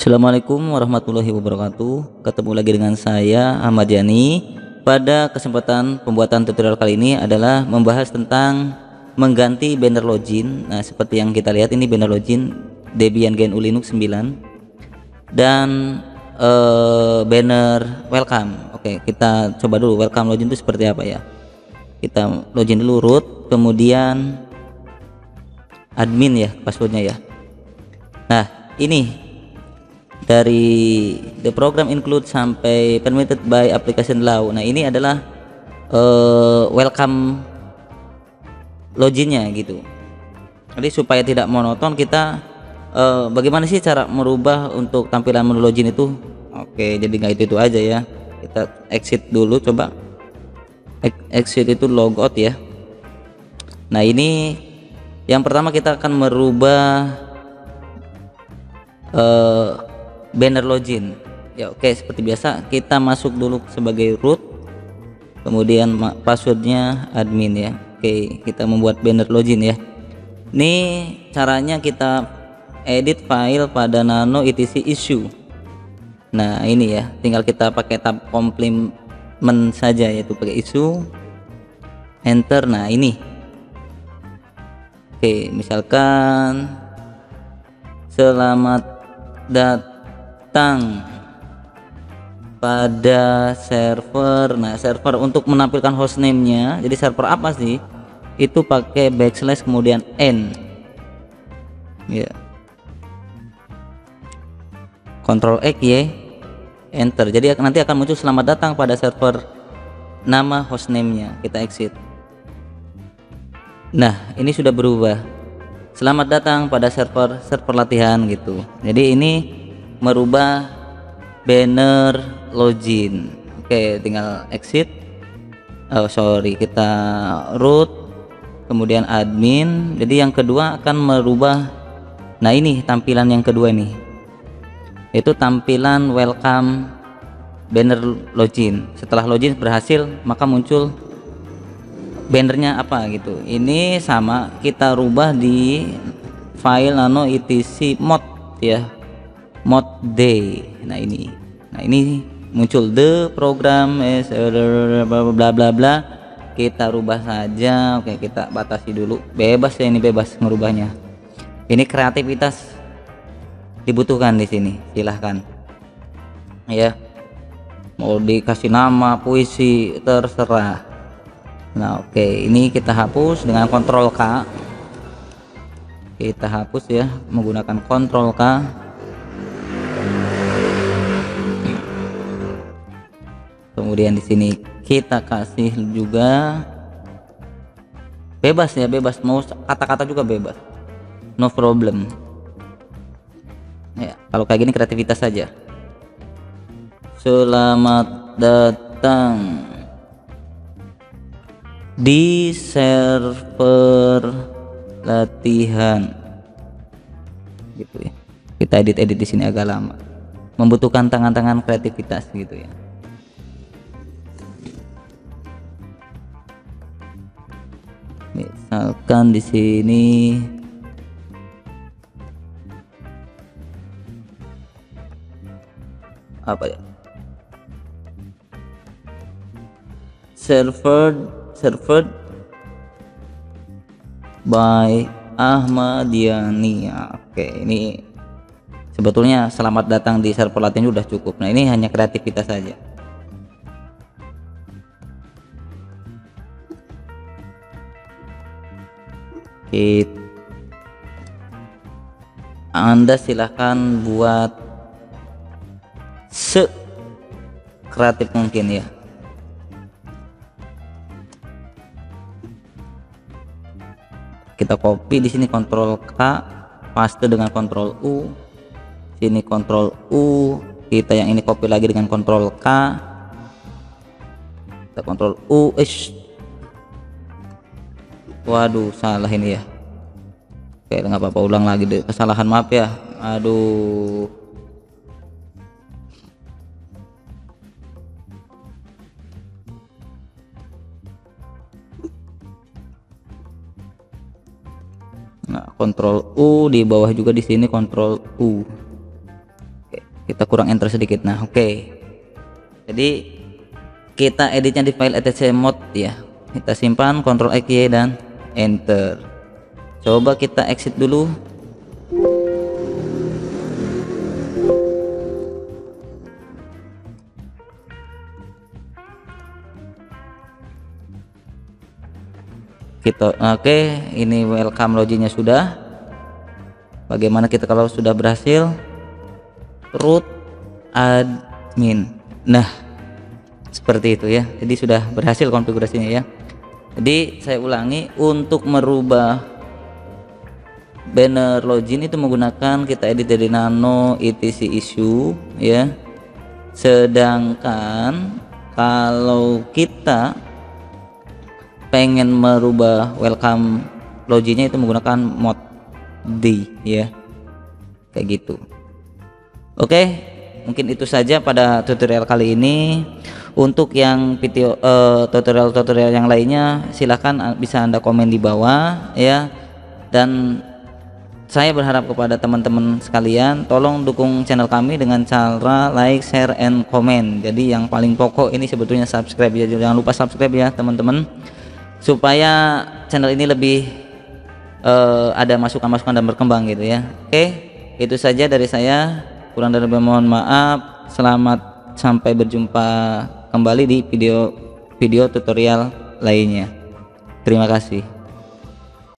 Assalamualaikum warahmatullahi wabarakatuh. Ketemu lagi dengan saya Ahmad Yani. Pada kesempatan pembuatan tutorial kali ini adalah membahas tentang mengganti banner login. Nah seperti yang kita lihat ini banner login Debian GNU Linux 9 Dan uh, banner welcome. Oke kita coba dulu welcome login itu seperti apa ya? Kita login dulu root kemudian admin ya passwordnya ya. Nah ini dari the program include sampai permitted by application law. Nah ini adalah uh, welcome loginnya gitu. Jadi supaya tidak monoton kita uh, bagaimana sih cara merubah untuk tampilan menu login itu? Oke jadi nggak itu itu aja ya. Kita exit dulu coba. Exit itu logout ya. Nah ini yang pertama kita akan merubah uh, banner login. Ya oke seperti biasa kita masuk dulu sebagai root kemudian passwordnya admin ya. Oke kita membuat banner login ya. Ini caranya kita edit file pada nano etc issue. Nah ini ya tinggal kita pakai tab komplement saja yaitu pakai issue enter. Nah ini. Oke misalkan selamat dat datang pada server. Nah server untuk menampilkan hostname-nya jadi server apa sih? Itu pakai backslash kemudian n. Ya. Ctrl X y enter. Jadi nanti akan muncul selamat datang pada server nama hostname-nya kita exit. Nah ini sudah berubah. Selamat datang pada server server latihan gitu. Jadi ini merubah banner login. Oke tinggal exit. Oh sorry kita root kemudian admin. Jadi yang kedua akan merubah nah ini tampilan yang kedua ini. Itu tampilan welcome banner login. Setelah login berhasil maka muncul bannernya apa gitu. Ini sama kita rubah di file nano etc mod ya mod day nah ini. Nah ini muncul. The program is bla bla bla bla kita rubah saja. Oke kita batasi dulu. Bebas ya ini bebas merubahnya ini kreativitas dibutuhkan di sini. Silahkan. Ya. Mau dikasih nama puisi terserah. Nah oke. Ini kita hapus dengan kontrol K. Kita hapus ya menggunakan kontrol K kemudian di sini kita kasih juga bebas ya bebas. Mau kata-kata juga bebas. No problem. Ya kalau kayak gini kreativitas saja. Selamat datang di server latihan. Gitu ya. Kita edit edit di sini agak lama. Membutuhkan tangan-tangan kreativitas gitu ya misalkan di sini. Apa ya? Server server by Ahmadiani oke ini sebetulnya selamat datang di server latihan sudah cukup. Nah ini hanya kreativitas saja It, Anda silahkan buat se kreatif mungkin ya. Kita copy di sini kontrol K paste dengan kontrol U. Sini kontrol U kita yang ini copy lagi dengan kontrol K. Kita kontrol U ish waduh salah ini ya. Oke nggak apa-apa ulang lagi deh. Kesalahan maaf ya. Aduh. Nah, kontrol U di bawah juga di sini kontrol U. Oke. kita kurang enter sedikit. Nah oke. Jadi kita editnya di file etc mod ya. Kita simpan Ctrl X dan enter. Coba kita exit dulu. Kita oke okay, ini welcome loginnya sudah. Bagaimana kita kalau sudah berhasil? Root admin. Nah seperti itu ya. Jadi sudah berhasil konfigurasinya ya jadi saya ulangi untuk merubah banner login itu menggunakan kita edit dari nano etc issue ya. Sedangkan kalau kita pengen merubah welcome loginnya itu menggunakan mod D ya. Kayak gitu. Oke mungkin itu saja pada tutorial kali ini untuk yang video uh, tutorial-tutorial yang lainnya silahkan bisa anda komen di bawah ya. Dan saya berharap kepada teman-teman sekalian tolong dukung channel kami dengan cara like, share, and comment. Jadi yang paling pokok ini sebetulnya subscribe ya. Jangan lupa subscribe ya teman-teman. Supaya channel ini lebih uh, ada masukan-masukan dan berkembang gitu ya. Oke itu saja dari saya. Kurang dari mohon maaf. Selamat sampai berjumpa kembali di video video tutorial lainnya. Terima kasih